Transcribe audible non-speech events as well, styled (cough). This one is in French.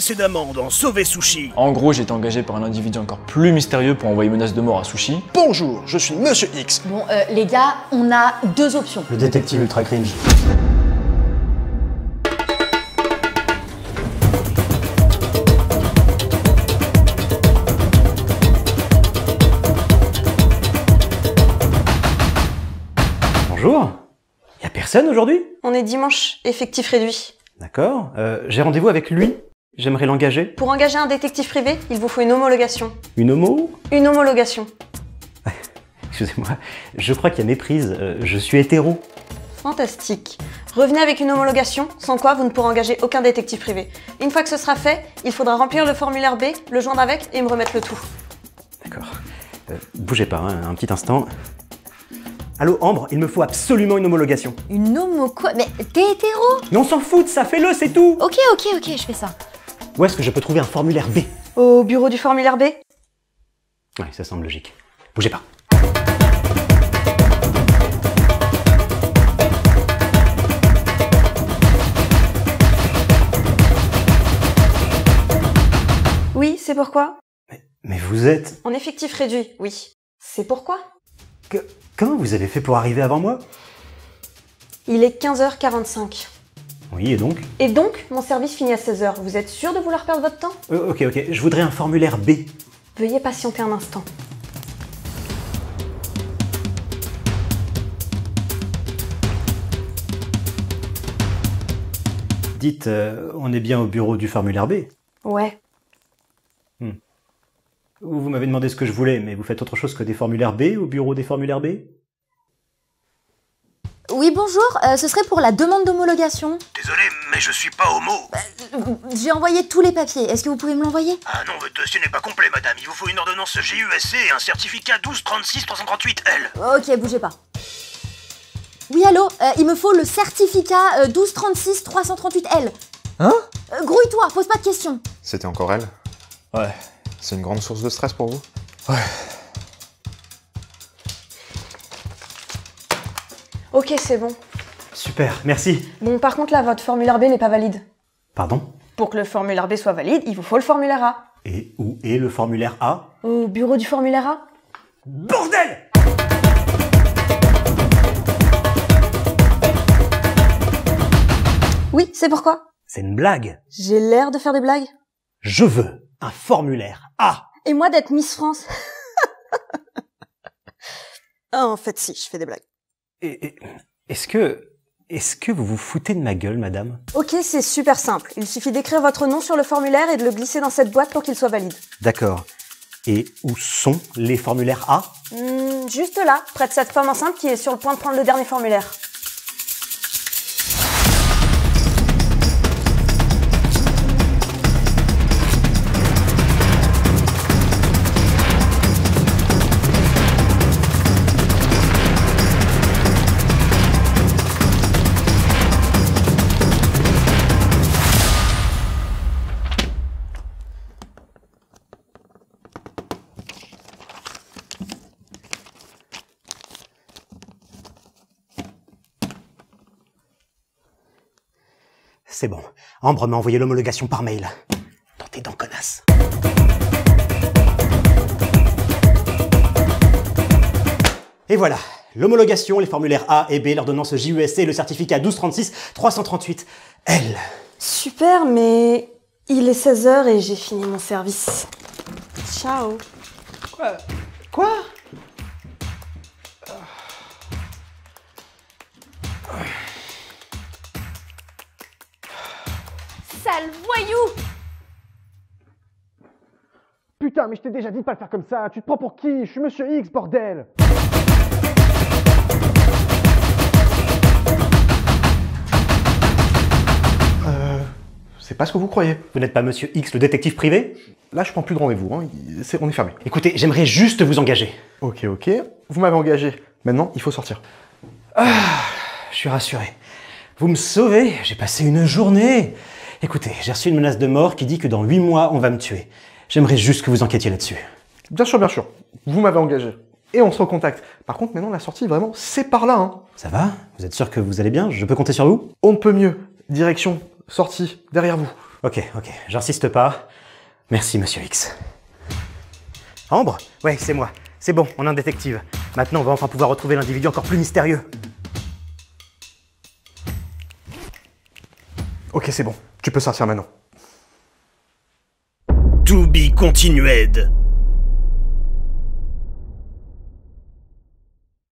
Précédemment dans Sauver Sushi. En gros, j'ai été engagé par un individu encore plus mystérieux pour envoyer menace de mort à Sushi. Bonjour, je suis Monsieur X. Bon, euh, les gars, on a deux options. Le détective ultra cringe. Bonjour. Y a personne aujourd'hui? On est dimanche, effectif réduit. D'accord. Euh, J'ai rendez-vous avec lui. J'aimerais l'engager. Pour engager un détective privé, il vous faut une homologation. Une homo? Une homologation. (laughs) Excusez-moi. Je crois qu'il y a méprise. Euh, je suis hétéro. Fantastique. Revenez avec une homologation, sans quoi vous ne pourrez engager aucun détective privé. Une fois que ce sera fait, il faudra remplir le formulaire B, le joindre avec et me remettre le tout. D'accord. Euh, bougez pas, hein, un petit instant. Allô, Ambre, il me faut absolument une homologation. Une homo quoi? Mais t'es hétéro? Mais on s'en fout de ça, fais-le, c'est tout Ok, ok, ok, je fais ça. Où est-ce que je peux trouver un formulaire B? Au bureau du formulaire B? Ouais, ça semble logique. Bougez pas. Oui, c'est pourquoi? Mais vous êtes... En effectif réduit, oui. C'est pourquoi? Que- Comment vous avez fait pour arriver avant moi? Il est 15h45. Oui, et donc Et donc, mon service finit à 16h. Vous êtes sûr de vouloir perdre votre temps? Euh, Ok, ok, je voudrais un formulaire B. Veuillez patienter un instant. Dites, euh, on est bien au bureau du formulaire B. Ouais. Vous m'avez demandé ce que je voulais, mais vous faites autre chose que des formulaires B au bureau des formulaires B? Oui, bonjour, euh, ce serait pour la demande d'homologation. Désolé, mais je suis pas homo. Euh, J'ai envoyé tous les papiers, est-ce que vous pouvez me l'envoyer? Ah non, votre dossier n'est pas complet, madame. Il vous faut une ordonnance GUSC et un certificat 1236 338 L. Ok, bougez pas. Oui, allô, euh, il me faut le certificat euh, 1236 338L. Hein? Euh, Grouille-toi, pose pas de questions. C'était encore elle? Ouais. C'est une grande source de stress pour vous? Ok, c'est bon. Super, merci. Bon, par contre, là, votre formulaire B n'est pas valide. Pardon? Pour que le formulaire B soit valide, il vous faut le formulaire A. Et où est le formulaire A? Au bureau du formulaire A Bordel Oui, c'est pourquoi? C'est une blague. J'ai l'air de faire des blagues Je veux un formulaire A. Et moi d'être Miss France (laughs) Ah, en fait, si, je fais des blagues. Est-ce que... Est-ce que vous vous foutez de ma gueule, madame? Ok, c'est super simple. Il suffit d'écrire votre nom sur le formulaire et de le glisser dans cette boîte pour qu'il soit valide. D'accord. Et où sont les formulaires A? Hmm, juste là, près de cette femme enceinte qui est sur le point de prendre le dernier formulaire. C'est bon. Ambre m'a envoyé l'homologation par mail. Dans tes dents, connasse. Et voilà. L'homologation, les formulaires A et B, l'ordonnance JUSC et le certificat 1236 338 L. Super, mais il est 16h et j'ai fini mon service. Ciao. Quoi? Sale voyou Putain, mais je t'ai déjà dit de pas le faire comme ça. Tu te prends pour qui? Je suis Monsieur X, bordel Euh... C'est pas ce que vous croyez. Vous n'êtes pas Monsieur X, le détective privé? Là, je prends plus de rendez-vous. Hein. On est fermé. Écoutez, j'aimerais juste vous engager. Ok, ok. Vous m'avez engagé. Maintenant, il faut sortir. Je suis rassuré. Vous me sauvez, j'ai passé une journée. Écoutez, j'ai reçu une menace de mort qui dit que dans huit mois, on va me tuer. J'aimerais juste que vous enquêtiez là-dessus. Bien sûr, bien sûr. Vous m'avez engagé. Et on se recontacte. Par contre, maintenant, la sortie, vraiment, c'est par là. Hein. Ça va? Vous êtes sûr que vous allez bien? Je peux compter sur vous? On ne peut mieux. Direction, sortie, derrière vous. Ok, ok, j'insiste pas. Merci, monsieur X. Ambre? Ouais, c'est moi. C'est bon, on a un détective. Maintenant, on va enfin pouvoir retrouver l'individu encore plus mystérieux. Ok, c'est bon. Tu peux sortir maintenant. To be continued.